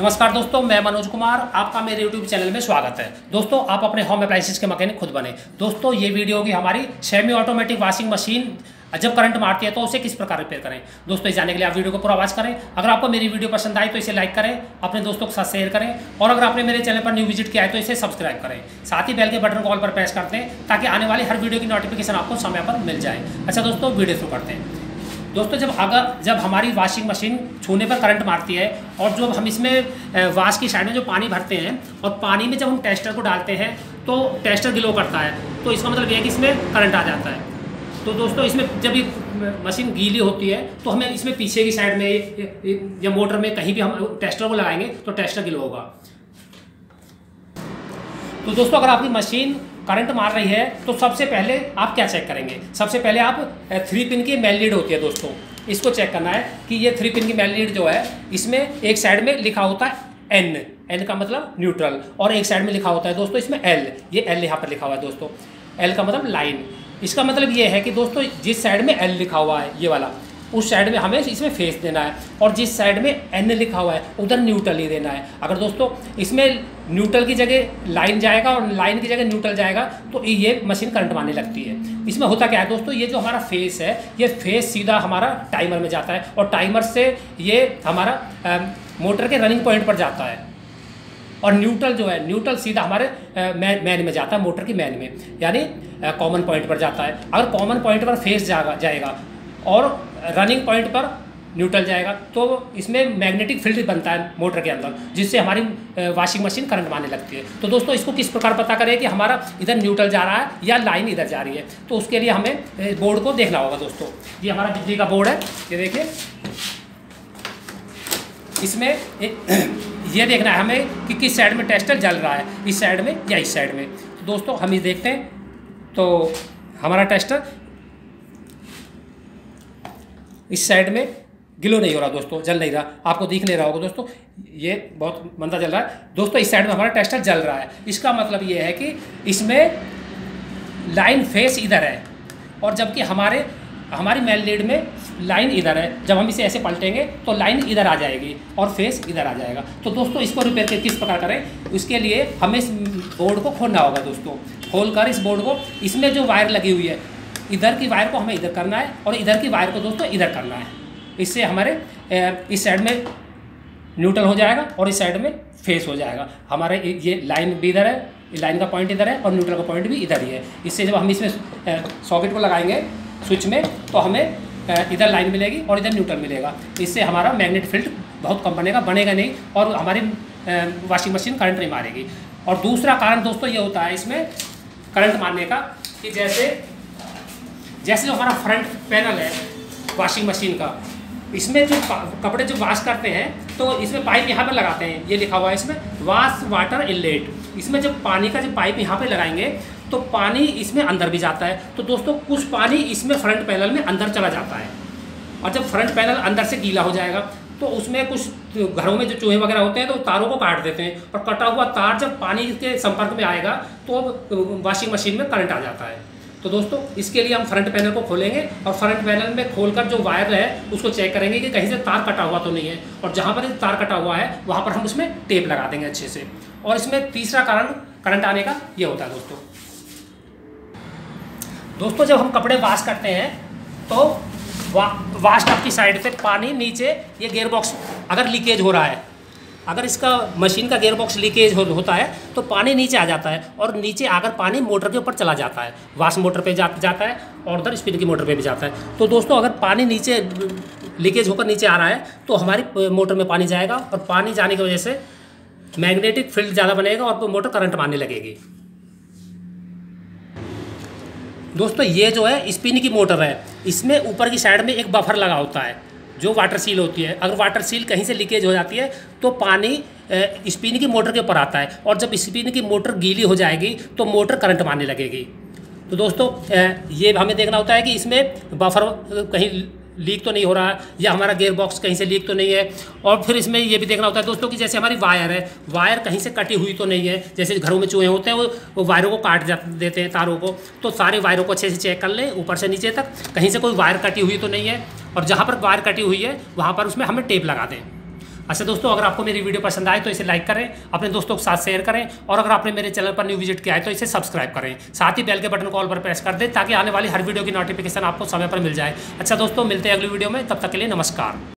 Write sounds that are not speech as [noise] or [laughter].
नमस्कार दोस्तों, मैं मनोज कुमार, आपका मेरे YouTube चैनल में स्वागत है। दोस्तों, आप अपने होम अप्लाइंसेस के मैकेनिक खुद बने। दोस्तों, ये वीडियो होगी हमारी सेमी ऑटोमेटिक वॉशिंग मशीन जब करंट मारती है तो उसे किस प्रकार रिपेयर करें? दोस्तों जाने के लिए आप वीडियो को पूरा आवाज़ करें। अगर आपको मेरी वीडियो पसंद आई तो इसे लाइक करें, अपने दोस्तों के साथ शेयर करें। और अगर आपने मेरे चैनल पर न्यू विज़िट किया है तो इसे सब्सक्राइब करें। साथ ही बेल के बटन कॉल पर प्रेस करते हैं ताकि आने वाली हर वीडियो की नोटिफिकेशन आपको समय पर मिल जाए। अच्छा दोस्तों वीडियो शुरू करते हैं। दोस्तों, जब अगर, जब हमारी वॉशिंग मशीन छूने पर करंट मारती है और जब हम इसमें वाश की साइड में जो पानी भरते हैं और पानी में जब हम टेस्टर को डालते हैं तो टेस्टर ग्लो करता है। तो इसका मतलब यह है कि इसमें करंट आ जाता है। तो दोस्तों, इसमें जब ये मशीन गीली होती है तो हमें इसमें पीछे की साइड में, या मोटर में कहीं भी हम टेस्टर को लगाएँगे तो टेस्टर ग्लो होगा। तो दोस्तों, अगर आपकी मशीन करंट मार रही है तो सबसे पहले आप क्या चेक करेंगे? सबसे पहले आप थ्री पिन की मेल लीड होती है दोस्तों। इसको चेक करना है कि ये थ्री पिन की मेल लीड जो है, इसमें एक साइड में लिखा होता है एन एन का मतलब न्यूट्रल और एक साइड में लिखा होता है दोस्तों, इसमें एल ये एल यहाँ पर लिखा हुआ है दोस्तों। एल का मतलब लाइन इसका मतलब ये है कि दोस्तों, जिस साइड में एल लिखा हुआ है, ये वाला उस साइड में हमें इसमें फेस देना है और जिस साइड में एन लिखा हुआ है, उधर न्यूट्रल ही देना है। अगर दोस्तों, इसमें न्यूट्रल की जगह लाइन जाएगा और लाइन की जगह न्यूट्रल जाएगा तो ये मशीन करंट मारने लगती है। इसमें होता क्या है दोस्तों, ये जो हमारा फेस है, ये फेस सीधा हमारा टाइमर में जाता है और टाइमर से ये हमारा मोटर के रनिंग पॉइंट पर जाता है। और न्यूट्रल जो है न्यूट्रल सीधा हमारे मैन मैन में जाता है मोटर की मैन में। यानी कॉमन पॉइंट पर जाता है। अगर कॉमन पॉइंट पर फेस जाएगा जाएगा और रनिंग पॉइंट पर न्यूट्रल जाएगा। तो इसमें मैग्नेटिक फ़ील्ड बनता है मोटर के अंदर, जिससे हमारी वॉशिंग मशीन करंट मारने लगती है। तो दोस्तों, इसको किस प्रकार पता करें कि हमारा इधर न्यूट्रल जा रहा है या लाइन इधर जा रही है? तो उसके लिए हमें बोर्ड को देखना होगा दोस्तों। ये हमारा बिजली का बोर्ड है। ये देखिए। इसमें [clears throat] ये देखना है हमें कि किस साइड में टेस्टर जल रहा है। इस साइड में या इस साइड में। तो दोस्तों, हम ये देखते हैं। तो हमारा टेस्टर इस साइड में गिलो नहीं हो रहा दोस्तों, जल नहीं रहा। आपको दिख नहीं रहा होगा दोस्तों, ये बहुत मंदा जल रहा है। दोस्तों, इस साइड में हमारा टेस्टर जल रहा है। इसका मतलब ये है कि इसमें लाइन फेस इधर है और जबकि हमारे, हमारी मेल लीड में लाइन इधर है। जब हम इसे ऐसे पलटेंगे तो लाइन इधर आ जाएगी और फेस इधर आ जाएगा। तो दोस्तों, इसको रिपेयर किस प्रकार करें? उसके लिए हमें इस बोर्ड को खोलना होगा दोस्तों। खोल कर इस बोर्ड को, इसमें जो वायर लगी हुई है इधर की वायर को हमें इधर करना है और इधर की वायर को दोस्तों इधर करना है। इससे हमारे इस साइड में न्यूट्रल हो जाएगा और इस साइड में फेस हो जाएगा। हमारे ये लाइन भी इधर है लाइन का पॉइंट इधर है और न्यूट्रल का पॉइंट भी इधर ही है। इससे जब हम इसमें सॉकेट को लगाएँगे स्विच में तो हमें इधर लाइन मिलेगी और इधर न्यूट्रल मिलेगा। इससे हमारा मैग्नेट फ़ील्ड बहुत कम बनेगा बनेगा नहीं और हमारी वॉशिंग मशीन करंट नहीं मारेगी। और दूसरा कारण दोस्तों ये होता है इसमें करंट मारने का कि जैसे जैसे जो हमारा फ्रंट पैनल है वॉशिंग मशीन का, इसमें जो कपड़े जो वॉश करते हैं तो इसमें पाइप यहाँ पर लगाते हैं, ये लिखा हुआ है इसमें वॉश वाटर इनलेट इसमें जब पानी का जब पाइप यहाँ पे लगाएँगे तो पानी इसमें अंदर भी जाता है। तो दोस्तों, कुछ पानी इसमें फ्रंट पैनल में अंदर चला जाता है। और जब फ्रंट पैनल अंदर से गीला हो जाएगा तो उसमें कुछ घरों में जो चूहे वगैरह होते हैं तो तारों को काट देते हैं। और कटा हुआ तार जब पानी के संपर्क में आएगा तो वॉशिंग मशीन में करंट आ जाता है। तो दोस्तों इसके लिए हम फ्रंट पैनल को खोलेंगे और फ्रंट पैनल में खोलकर जो वायर है उसको चेक करेंगे कि कहीं से तार कटा हुआ तो नहीं है। और जहाँ पर तार कटा हुआ है वहाँ पर हम उसमें टेप लगा देंगे अच्छे से। और इसमें तीसरा कारण करंट आने का ये होता है दोस्तों। दोस्तों जब हम कपड़े वाश करते हैं तो वा, वाश टब की साइड से पानी नीचे ये गेयर बॉक्स अगर लीकेज हो रहा है अगर इसका मशीन का गेयर बॉक्स लीकेज हो, होता है तो पानी नीचे आ जाता है और नीचे आकर पानी मोटर के ऊपर चला जाता है। वाश मोटर पे जा, जाता है और उधर स्पिन की मोटर पे भी जाता है। तो दोस्तों अगर पानी नीचे लीकेज होकर नीचे आ रहा है तो हमारी मोटर में पानी जाएगा और पानी जाने की वजह से मैग्नेटिक फ़ील्ड ज़्यादा बनेगा और मोटर करंट मारने लगेगी। दोस्तों ये जो है स्पिन की मोटर है इसमें ऊपर की साइड में एक बफर लगा होता है। जो वाटर सील होती है, अगर वाटर सील कहीं से लीकेज हो जाती है तो पानी स्पिन की मोटर के ऊपर आता है और जब स्पिन की मोटर गीली हो जाएगी तो मोटर करंट मारने लगेगी। तो दोस्तों ये हमें देखना होता है कि इसमें बफर कहीं लीक तो नहीं हो रहा या हमारा गेयर बॉक्स कहीं से लीक तो नहीं है। और फिर इसमें ये भी देखना होता है दोस्तों कि जैसे हमारी वायर है वायर कहीं से कटी हुई तो नहीं है, जैसे घरों में चूहे होते हैं, वो वायरों को काट देते हैं तारों को तो सारे वायरों को अच्छे से चेक कर लें, ऊपर से नीचे तक, कहीं से कोई वायर कटी हुई तो नहीं है। और जहाँ पर वायर कटी हुई है, वहाँ पर उसमें हमें टेप लगा दें। अच्छा दोस्तों, अगर आपको मेरी वीडियो पसंद आए तो इसे लाइक करें, अपने दोस्तों के साथ शेयर करें, और अगर आपने मेरे चैनल पर न्यू विज़िट किया है तो इसे सब्सक्राइब करें। साथ ही बेल के बटन को ऑल पर प्रेस कर दें, ताकि आने वाली हर वीडियो की नोटिफिकेशन आपको समय पर मिल जाए। अच्छा दोस्तों, मिलते हैं अगली वीडियो में, तब तक के लिए नमस्कार।